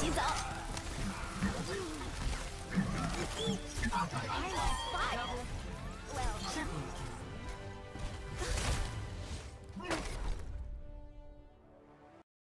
洗澡。